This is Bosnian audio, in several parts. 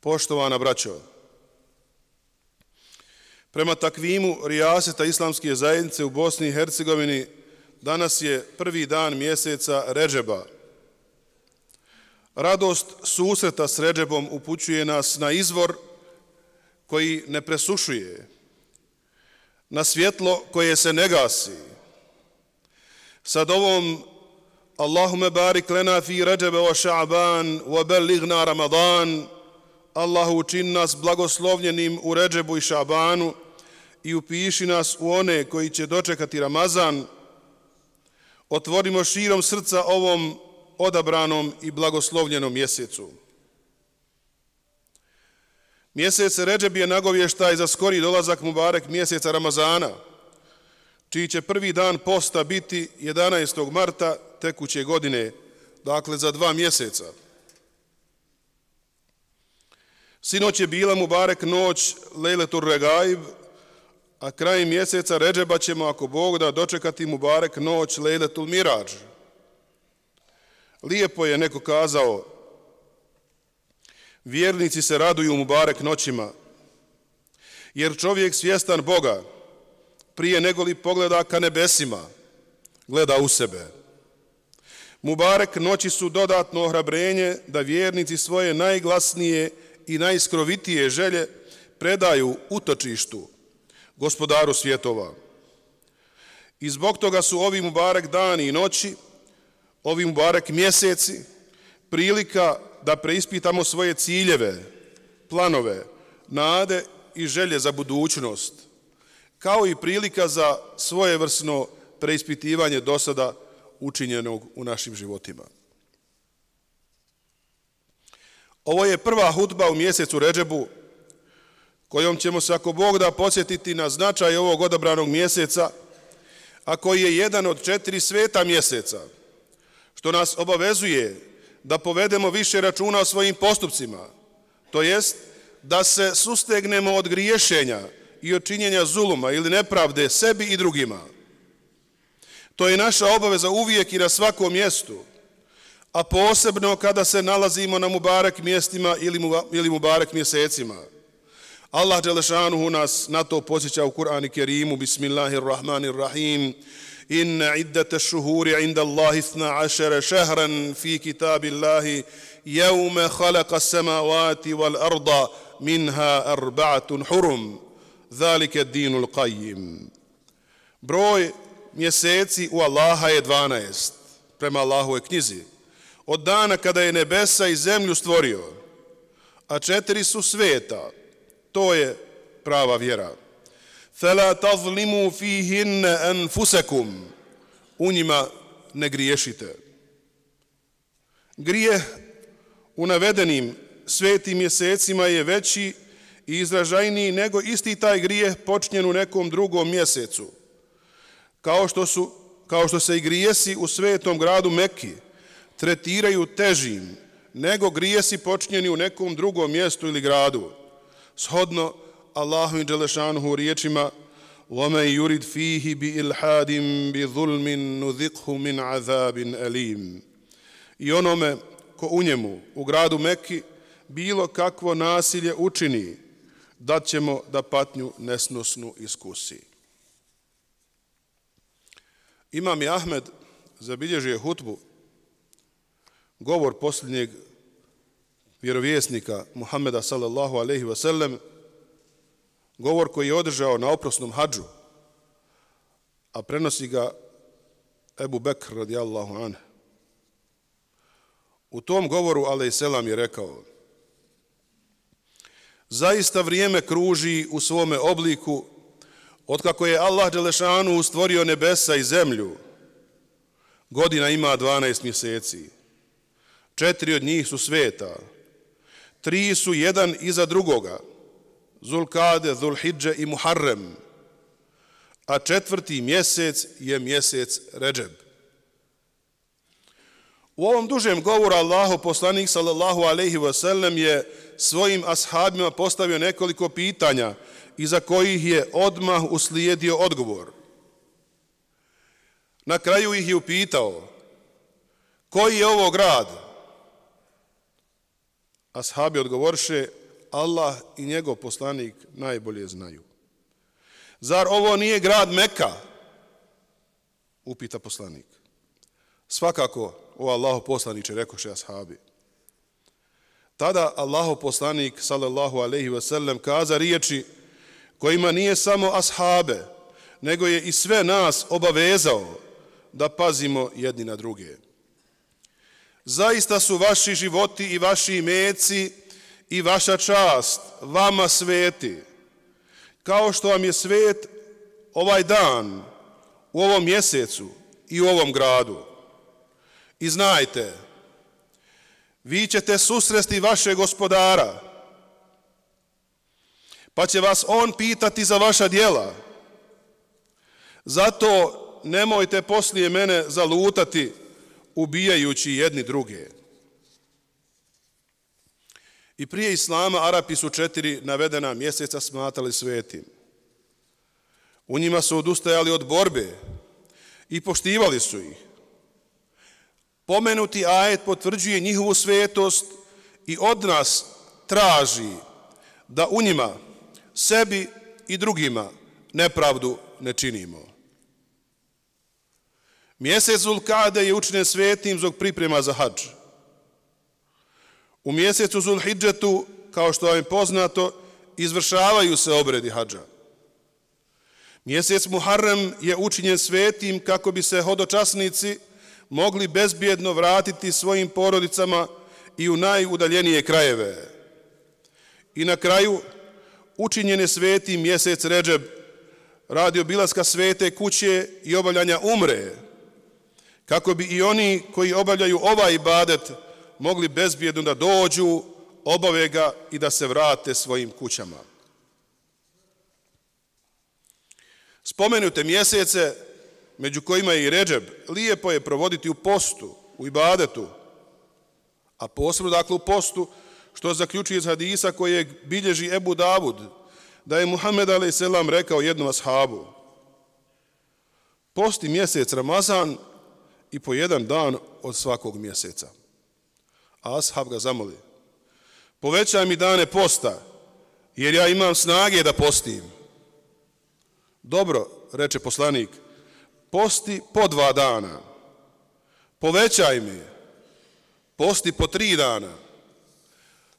Poštovana braćo, prema takvimu Rijaseta islamske zajednice u Bosni i Hercegovini danas je prvi dan mjeseca Ređeba. Radost susreta s Ređebom upućuje nas na izvor koji ne presušuje, na svjetlo koje se ne gasi. Sad ovom Allahume barik lena fi Ređebe wa ša'ban wa belligna Ramadan, Allahu učin nas blagoslovljenim u Ređebu i Šabanu i upiši nas u one koji će dočekati Ramazan. Otvorimo širom srca ovom odabranom i blagoslovljenom mjesecu. Mjesec Ređeb je nagovještaj za skori dolazak Mubarek mjeseca Ramazana, čiji će prvi dan posta biti 11. marta tekuće godine, dakle za dva mjeseca. Sinoć je bila Mubarek noć Lejletur Regaib, a kraj mjeseca Ređeba ćemo, ako Bog da, dočekati Mubarek noć Lejletul Mirađ. Lijepo je neko kazao, vjernici se raduju Mubarek noćima, jer čovjek svjestan Boga, prije negoli pogleda ka nebesima, gleda u sebe. Mubarek noći su dodatno ohrabrenje da vjernici svoje najglasnije i najskrovitije želje predaju utočištu, gospodaru svjetova. I zbog toga su ovi Mubarek dani i noći, ovi Mubarek mjeseci, prilika da preispitamo svoje ciljeve, planove, nade i želje za budućnost, kao i prilika za svojevrsno preispitivanje do sada učinjenog u našim životima. Ovo je prva hudba u mjesecu Ređebu, kojom ćemo se, ako Bog da, posjetiti na značaj ovog odabranog mjeseca, a koji je jedan od četiri sveta mjeseca, što nas obavezuje da povedemo više računa o svojim postupcima, to jest da se sustegnemo od griješenja i od činjenja zuluma ili nepravde sebi i drugima. To je naša obaveza uvijek i na svakom mjestu, a posebno kada se nalazimo na Mubarek mjestima ili ili Mubarek mjesecima. Allah Đelešanuhu nas na to posjeća u Kur'ani Kerimu, Bismillahirrahmanirrahim, Inna iddata šuhuri inda Allahi thna ašere šehran fi kitabi Allahi, jevme khalaqa samavati wal arda minha arba'atun hurum, zalike dinul qajim. Broj mjeseci u Allaha je 12, prema Allahove knjizi od dana kada je nebesa i zemlju stvorio, a četiri su sveta, to je prava vjera. Fela tazlimu fihin anfusakum, u njima ne griješite. Grije u navedenim svetim mjesecima je veći i izražajniji nego isti taj grijeh počinjen u nekom drugom mjesecu. Kao što, su, kao što se i grijesi u svetom gradu Mekki, tretiraju težim nego grijesi počinjeni u nekom drugom mjestu ili gradu. Shodno Allahu i Đelešanuhu riječima وَمَنْ يُرِدْ فِيهِ بِإِلْحَادٍ بِظُلْمٍ نُذِقْهُ مِنْ عَذَابٍ أَلِيمٍ I onome ko u njemu, u gradu Mekki, bilo kakvo nasilje učini, dat ćemo da patnju nesnosnu iskusi. Imam i Ahmed zabilježuje hutbu govor posljednjeg vjerovjesnika Muhammeda sallallahu alaihi ve sellem govor koji je održao na oprosnom hađu, a prenosi ga Ebu Bekr radijallahu anhu. U tom govoru alaih selam je rekao Zaista vrijeme kruži u svome obliku otkako je Allah Đelešanu stvorio nebesa i zemlju. Godina ima 12 mjeseci. Četiri od njih su sveta. Tri su jedan iza drugoga. Zulkade, Zulhidže i Muharrem. A četvrti mjesec je mjesec Ređeb. U ovom dužem govoru Allahu poslanik sallallahu alaihi wasallam je svojim ashabima postavio nekoliko pitanja iza kojih je odmah uslijedio odgovor. Na kraju ih je upitao koji je ovo grad? Ashabi odgovorše Allah i njegov poslanik najbolje znaju. Zar ovo nije grad Meka? Upita poslanik. Svakako, o Allaho poslaniče, rekoše ashabi. Tada Allaho poslanik, sallallahu alaihi ve sellem, kaza riječi kojima nije samo ashabe, nego je i sve nas obavezao da pazimo jedni na druge. Zaista su vaši životi i vaši imeci i vaša čast vama sveti, kao što vam je svet ovaj dan, u ovom mjesecu i u ovom gradu. I znajte, vi ćete susresti vaše gospodara, pa će vas on pitati za vaša dijela. Zato nemojte poslije mene zalutati ubijajući jedni druge. I prije Islama Arapi su četiri navedena mjeseca smatrali svetim. U njima su odustajali od borbe i poštivali su ih. Pomenuti ajet potvrđuje njihovu svetost i od nas traži da u njima sebi i drugima nepravdu ne činimo. Mjesec Zulkade je učinjen svetim zbog priprema za hađ. U mjesecu Zulhidžetu, kao što vam je poznato, izvršavaju se obredi hađa. Mjesec Muharrem je učinjen svetim kako bi se hodočasnici mogli bezbjedno vratiti svojim porodicama i u najudaljenije krajeve. I na kraju učinjen je svetim mjesec Ređeb radi obilaska svete kuće i obavljanja umre, kako bi i oni koji obavljaju ovaj ibadet mogli bezbjedno da dođu, obave ga i da se vrate svojim kućama. Spomenute mjesece, među kojima je i Ređeb, lijepo je provoditi u postu, u ibadetu, a posebno dakle u postu, što zaključuje iz hadisa kojeg bilježi Ebu Davud, da je Muhammed a.s. rekao jednom ashabu, posti mjesec Ramazan i po jedan dan od svakog mjeseca. A ashab ga zamoli, povećaj mi dane posta, jer ja imam snage da postim. Dobro, reče poslanik, posti po dva dana. Povećaj mi, posti po tri dana.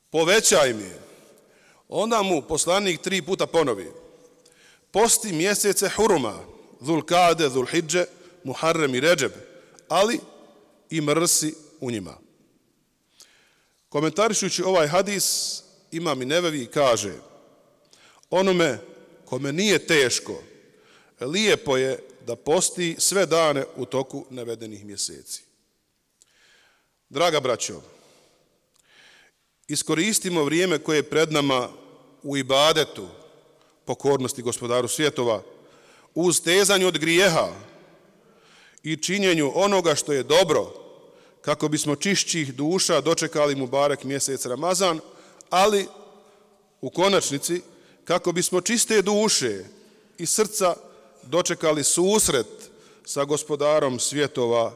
Povećaj mi. Onda mu poslanik tri puta ponovi. Posti mjesece huruma, Zulkade, Zulhidže, Muharrem i Ređeb, ali i mrsi u njima. Komentarišući ovaj hadis, ima i nevevi kaže onome kome nije teško, lijepo je da posti sve dane u toku navedenih mjeseci. Draga braćo, iskoristimo vrijeme koje je pred nama u ibadetu pokornosti gospodaru svjetova uz tezanju od grijeha i činjenju onoga što je dobro kako bismo čišćih duša dočekali mu barek mjesec Ramazan, ali u konačnici kako bismo čiste duše i srca dočekali susret sa gospodarom svjetova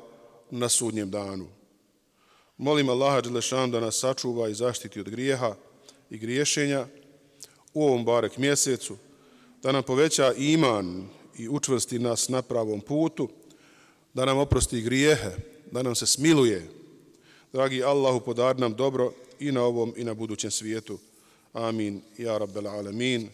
na sudnjem danu. Molim Allaha Đelešan da nas sačuva i zaštiti od grijeha i griješenja u ovom barek mjesecu, da nam poveća iman i učvrsti nas na pravom putu, da nam oprosti grijehe, da nam se smiluje. Dragi Allahu, podar nam dobro i na ovom i na budućem svijetu. Amin. Ja Rabbel Alamin.